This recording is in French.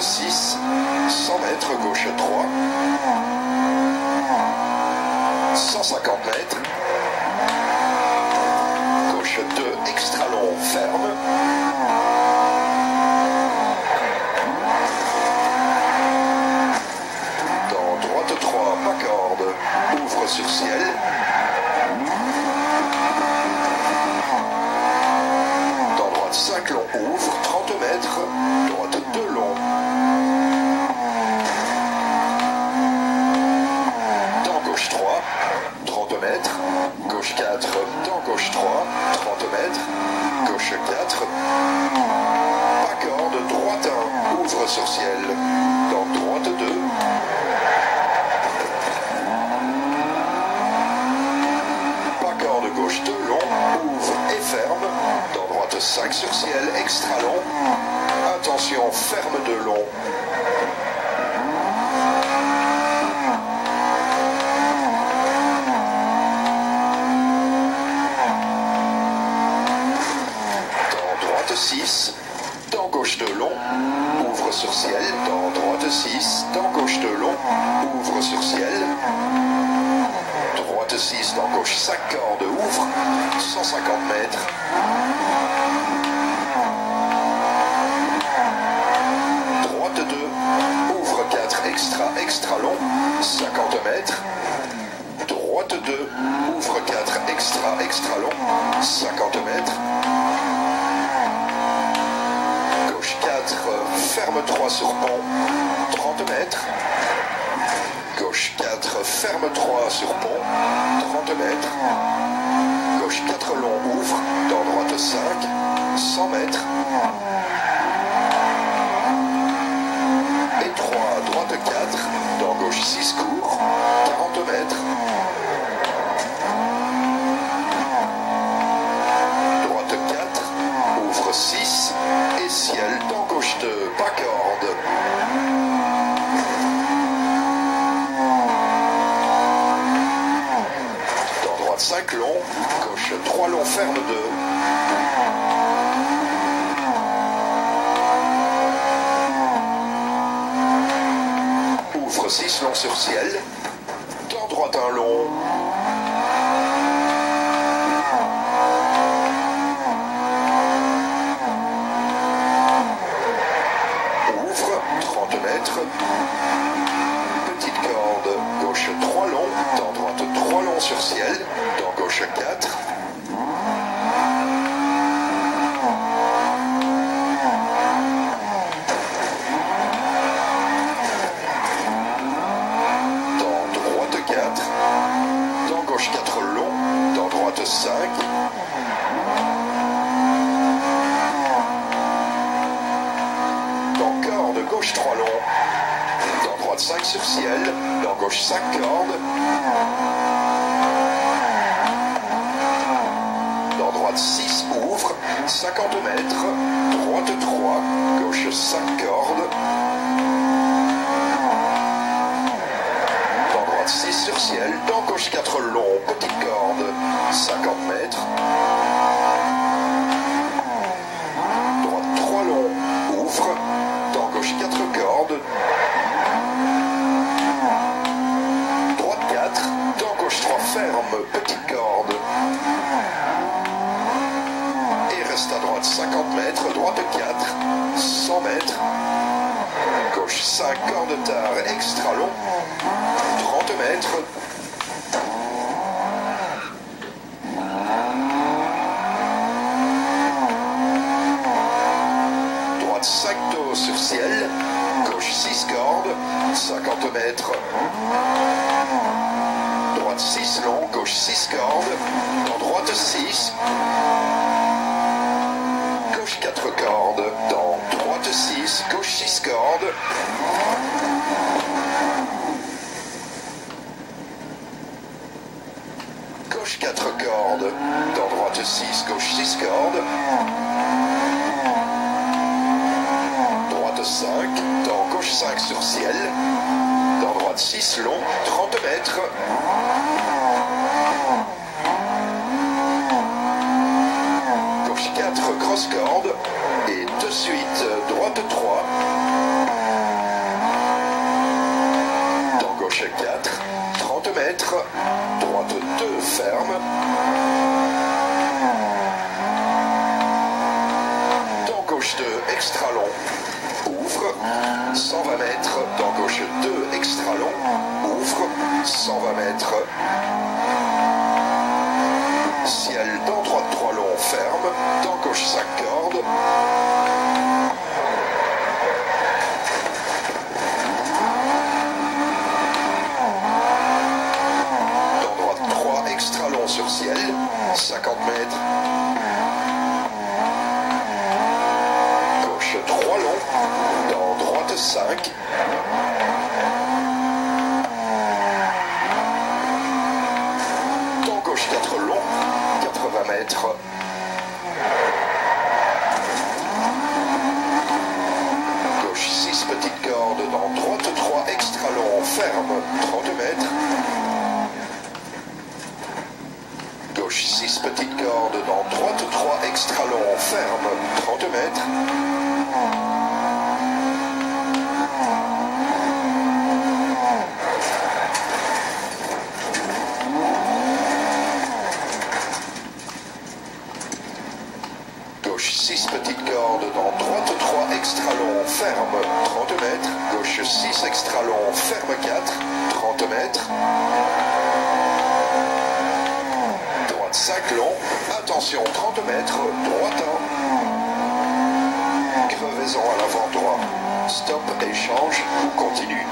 6, 100 mètres, gauche 3, 150 mètres, gauche 2, extra long, ferme, ferme de long, dans droite 6, dans gauche de long, ouvre sur ciel, dans droite 6, dans gauche de long, ouvre sur ciel, droite 6, dans gauche 5 cordes, ouvre, 150 mètres, droite 2, ouvre 4, extra, long, 50 mètres, droite 2, ouvre 4, extra, extra long, 50 mètres, Gauche 4, ferme 3 sur pont, 30 mètres. Gauche 4, ferme 3 sur pont, 30 mètres. Gauche 4 long, ouvre, dans droite 5, 100 mètres. 25 longs, coche 3 longs ferme 2. Ouvre 6 longs sur ciel, temps droit 1 long. Ouvre 30 mètres. Sur ciel, dans gauche 4. Dans droite 4, dans gauche 4 long, dans droite 5. Dans corde, gauche 3 long. Dans droite 5 sur ciel. Dans gauche 5 cordes. Dans droite 6 ouvre. 50 mètres. Droite 3. Gauche 5 cordes. Dans droite 6 sur ciel. Dans gauche 4 long. Petite corde. 50 mètres. un cornetard extra long, 30 mètres. Droite 5 tours sur ciel, gauche 6 cordes, 50 mètres. Droite 6 long, gauche 6 cordes, dans droite 6, gauche 4 cordes, dans 3. 46, Cauchy Scorde. Gauche 4 cordes, dans droite 6, gauche 6 cordes. Droite 5, dans gauche 5 sur ciel. Dans droite 6, long, 30 mètres. Gauche 4, grosse corde de suite, droite 3, dans gauche 4, 30 mètres, droite 2, ferme, dans gauche 2, extra long, ouvre, 120 mètres, dans gauche 2, extra long, ouvre, 120 mètres, ciel dans droite 3 long, ferme, dans gauche 5 cordes, Gauche 6 petites cordes, dans droite 3 extra long, ferme, 30 mètres. Gauche 6 petites cordes, dans droite 3 extra long, ferme, 30 mètres. 5 long, attention 30 mètres, droite 1. Crevaison à l'avant droit. Stop, échange continue.